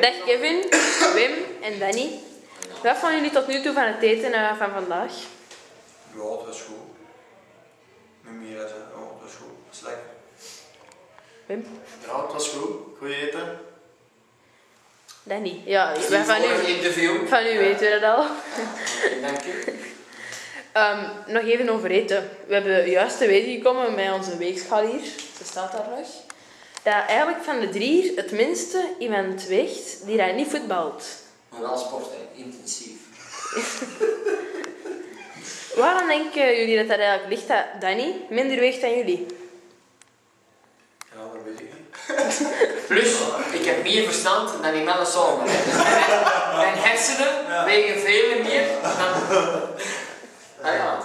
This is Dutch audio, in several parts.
Dag Kevin, Wim en Danny. Wat vonden jullie tot nu toe van het eten eh, van vandaag? Ja, het was goed. Met meer ja, het was goed. Het lekker. Wim? Ja, het was goed. Goed eten. Danny. Ja, wij Van u, interview. van u weten we dat al. Dank je. Ehm, nog even over eten. We hebben juist te weten gekomen met onze weegschaal hier. Ze staat daar nog. Dat eigenlijk van de drie het minste iemand weegt die daar niet voetbalt. Maar wel sport, hè. intensief. Waarom denken jullie dat dat eigenlijk ligt dat Danny minder weegt dan jullie? Ja, dat weet ik niet. Plus, ik heb meer verstand dan die mannen samen. Dus mijn, mijn hersenen wegen veel meer dan... Ah ja.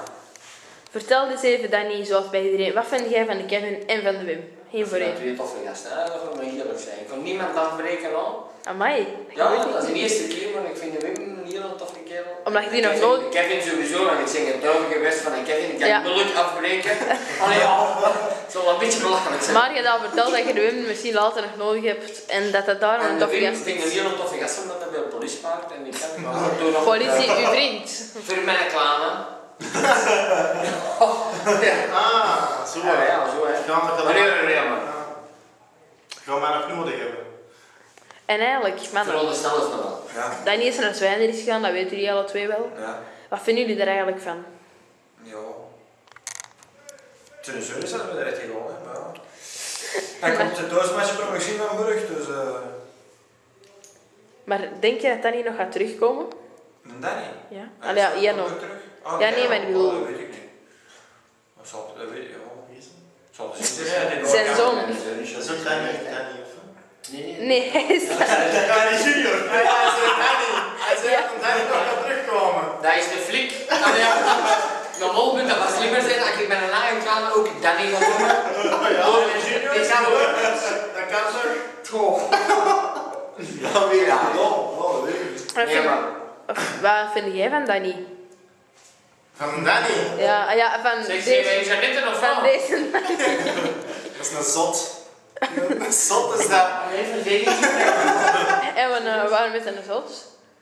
Vertel eens even, Danny, zoals bij iedereen. Wat vind jij van de Kevin en van de Wim? Geen voor Dat één. twee toffe gasten, hè. dat moet ik eerlijk zijn. Ik kan niemand afbreken al. Amai. Ja, dat is ik de eerste keer, maar ik vind de Wim een hele toffe kerel. Omdat je die nog nooit- Kevin sowieso, en ik zeg een duidelijke west van een Kevin, die kan Ja. ik moeilijk afbreken. Allee, ja, het zal wel een beetje belachelijk zijn. Maar je had al verteld dat je de Wim misschien later nog nodig hebt en dat dat daarom En een toffe gast vind ik een is. hele toffe gast, omdat hij bij de politie maakt en die kan maar door nog... Politie, uw vriend. Voor mijn reclame. Ah, zo. Ja, Gaan we Maar maar. Gaan we nog nodig hebben. En eigenlijk, mannen, Veronderstel het nog wel. Ja. Danny is naar Zwijnder is gegaan, dat weten jullie alle twee wel. Ja. Wat vinden jullie er eigenlijk van? Ja. Toen de zon zetten we er echt gewoon, hè. Maar. Hij komt de nog zien van Burg, dus... eh Maar denk je dat Danny nog gaat terugkomen? Danny. Ja? Allee, ja, nog. terug. Ah, Ja, nee, maar ik bedoel- Oh, dat weet ik niet. Dat zal, dat weet ik, doorgaan. zoon. Dat is. Nee, nee. Nee, hij is dat. Danny Junior. Hij zei Danny. Hij zei Ja. dat Danny nog gaat terugkomen. Dat is de flik. Normaal moet dat wat slimmer zijn als ik met een reclame ook Danny ga noemen. Oh, Junior. ik ga ook. Dat kan toch? Goh. Ja, weer. Ja. Ja, dat Nee, wat vind jij van Danny? Van Danny. Ja, ah ja van Zeg, deze. Of Van deze. Dat is een zot. Een zot is dat. Nee. En we, uh, waarom is dat een zot?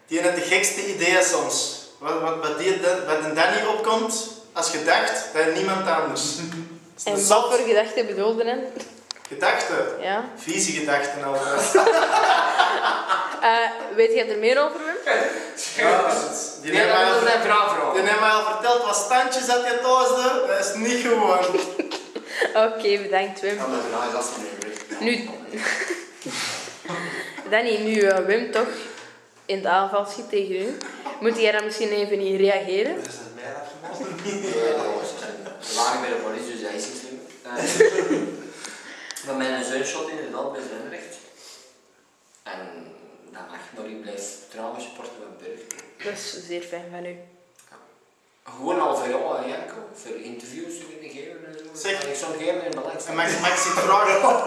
Die heeft de gekste ideeën soms. Wat, wat, wat, die, wat een Danny opkomt, als gedacht, bij niemand anders. Dat is een En wat voor gedachten bedoelde hij? Gedachten. Ja. Vieze gedachten altijd. Eh, weet jij er meer over, Wim? Ja, dat is- die Nee, dat al een vrouw vrouw. Die heeft mij al verteld wat standjes dat je thuis doet. Dat is niet gewoon. Oké, bedankt Wim. Ja, is niet meer. Nu, Danny, nu eh, Wim toch in de aanval schiet tegen u, moet jij dan misschien even niet reageren? Dat is het mij afgemaakt. We waren bij de politie, dus hij is niet slim. Eh, Van mijn zoon shot inderdaad bij Zwijndrecht. En dat mag, maar ik blijf trouwens supporter van Is zeer fijn van u. Gewoon al jou, hè, Janko, voor interviews te kunnen geven en zo. Zeg. En ik zou geen in belang En mag, mag ik je vragen, waar,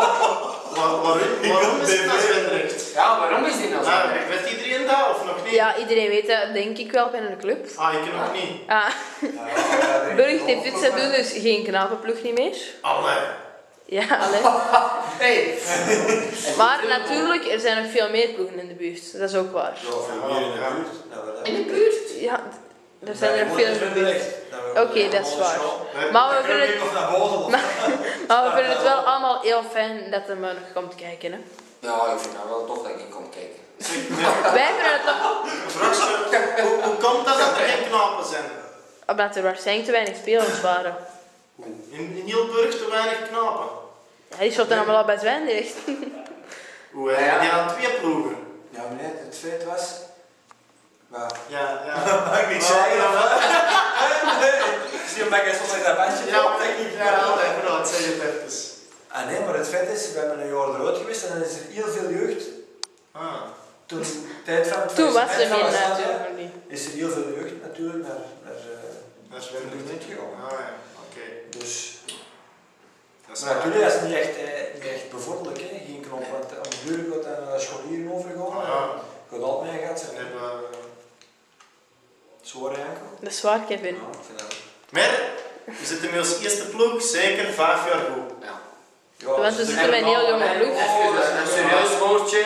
waarom, waarom is het als Wendrecht? Ja, waarom is die nou zo? Weet iedereen dat of nog niet? Ja, iedereen weet dat, denk ik wel, binnen de club. Ah, ik nog niet. Ah, Burg heeft dit seizoen dus geen knapenploeg niet meer. Allee. Ja, allee. Hey. Maar natuurlijk, er zijn nog veel meer ploegen in de buurt. Dat is ook waar. Ja, veel meer in de buurt. dat dat- In de buurt? Ja, er zijn er veel in de buurt. Oké, dat is waar. Maar we vinden het- nog naar boven. Maar, maar we vinden het wel allemaal heel fijn dat hij maar nog komt kijken. Hè. Ja, ik vind het wel tof dat ik kom kijken. Wij vinden het toch, hoe, hoe komt dat dat er geen knapen zijn? omdat er waarschijnlijk te weinig spelers waren. In, in heel Burg te weinig knapen. Ja, die schotten allemaal al bij Zwijndrecht. Hoe, eh, Ja, ja. die aan twee ploegen. Ja, meneer, het feit was... Maar... Ja, ja. Mag ik niet zeggen dan wel? Zie je, mag ik soms dat bandje Ja, maar ik ja, altijd vooruit, zeg het even. Ah nee, maar het feit is, we hebben een jaar eruit geweest en dan is er heel veel jeugd. Ah. Toen, tijd van het Toen was er meer natuurlijk niet. Is er heel veel jeugd natuurlijk naar, naar uh, Dat is naar Oké. Dus, Dat is maar natuurlijk is het niet echt, eh, niet echt bevorderlijk, hè. geen knop, want aan de buren gaat en naar scholieren overgegaan. Ah, ja. Gaat altijd mee gehad En zijn. hebben we- Zware enkel. Dat is waar, Kevin. Ja, ik vind dat... Maar, we zitten met ons eerste ploeg zeker vijf jaar goed. Ja. Ja, Want dus we het- zitten met een heel jonge ploeg. Even een serieus woordje.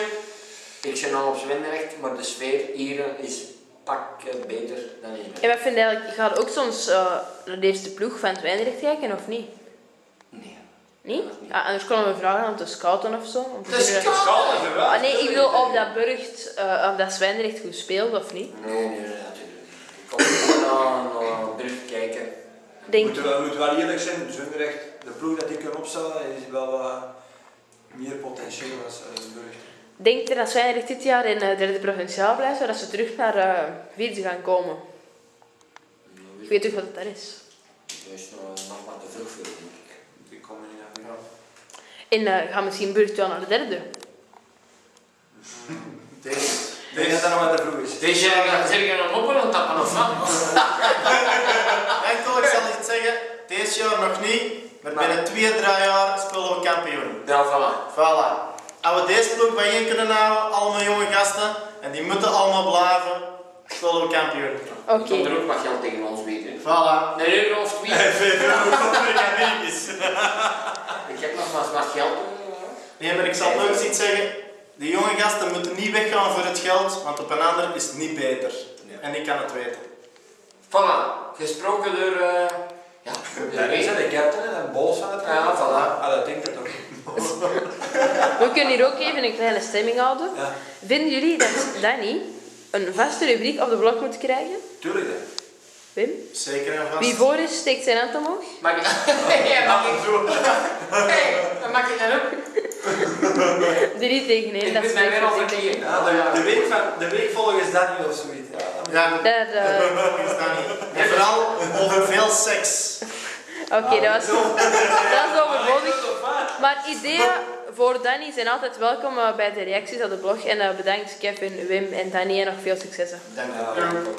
fictionaal op Zwenderecht, maar de sfeer hier is pak beter dan hier. En wat vind je eigenlijk, ga je ook soms eh, naar de eerste ploeg van het kijken of niet? Nee. Niet. Ah, anders kunnen we vragen om te scouten of zo. Om te De zien- scouten? Ah, nee, ik bedoel of dat Burgt, eh, of dat Zwijndrecht goed speelt of niet. Nee, nee, nee, natuurlijk niet. Ik kom gewoon naar, Brugge kijken. Denk Moeten we moeten wel eerlijk zijn, Zunderrecht, de ploeg dat die kunnen opstellen, is wel eh, meer potentieel als uh, Burgt. Denk je dat Zwijndrecht dit jaar in de derde provinciaal blijft, zodat ze terug naar eh vierde gaan komen? Ik weet toch wat het daar is. Dat is nog, nog wat te vroeg voor, denk ik. Die komen niet naar En eh gaan misschien Burgt wel naar de derde. Deze. Ik denk dat dat nog wat te vroeg is. Jij zeg je een moppen aan tappen of wat? Enkel, ik zal iets zeggen, deze jaar nog niet, maar binnen twee, drie jaar spelen we kampioen. Ja, voilà. Voilà. Als we deze ploeg bijeen kunnen houden, allemaal jonge gasten, en die moeten allemaal blijven, spelen we kampioen. Oké. Ik kan er ook wat geld tegen ons weten. Voilà. Een euro of twee. Ik heb nog maar wat geld. Nee, maar ik zal nog eens iets zeggen. Die jonge gasten moeten niet weggaan voor het geld, want op een ander is het niet beter. En ik kan het weten. Voilà. Gesproken door... eh is dat de captain en boos van het Ja, voilà. Ah, dat denk ik toch. We kunnen hier ook even een kleine stemming houden. Ja, Vinden jullie dat Danny een vaste rubriek op de blog moet krijgen? tuurlijk. hè. Wim? Zeker en vast. Wie voor is, steekt zijn hand omhoog. Mag ik... Ja, mag ik zo. Hey, dan mag ik dat ook. Drie tegen één, dat is mij weer. Ja, de, de, week van, de week volgens Danny of zoiets. Ja, dat- Ja, Dat, eh, is niet. En vooral over veel seks. Oké, dat was, dat was overbodig. Maar ideeën voor Danny zijn altijd welkom eh, bij de reacties op de blog. En eh, bedankt Kevin, Wim en Danny en nog veel successen. Dank u. wel.